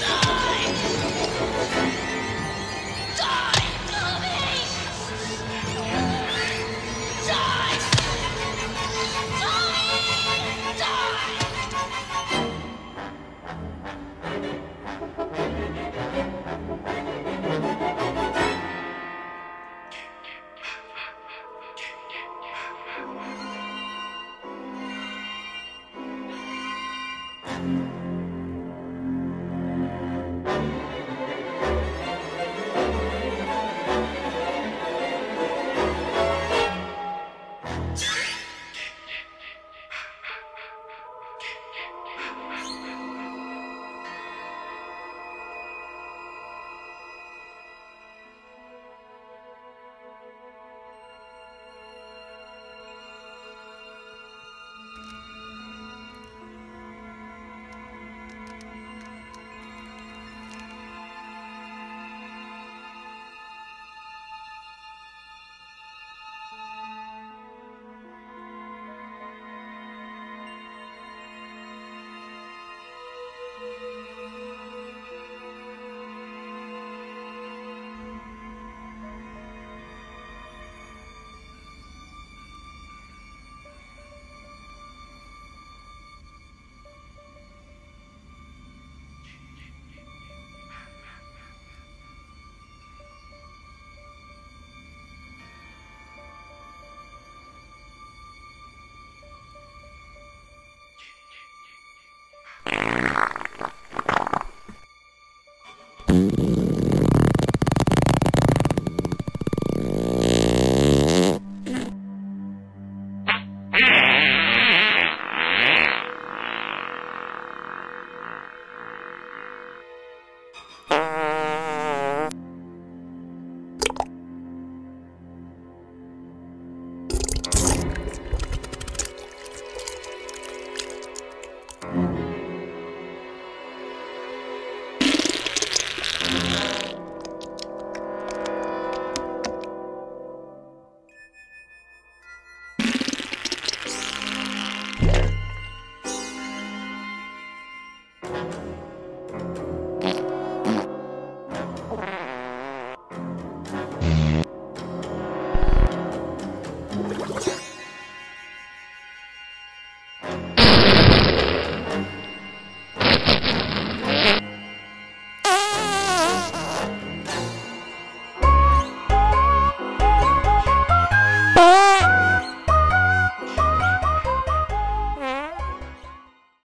Não! Yeah.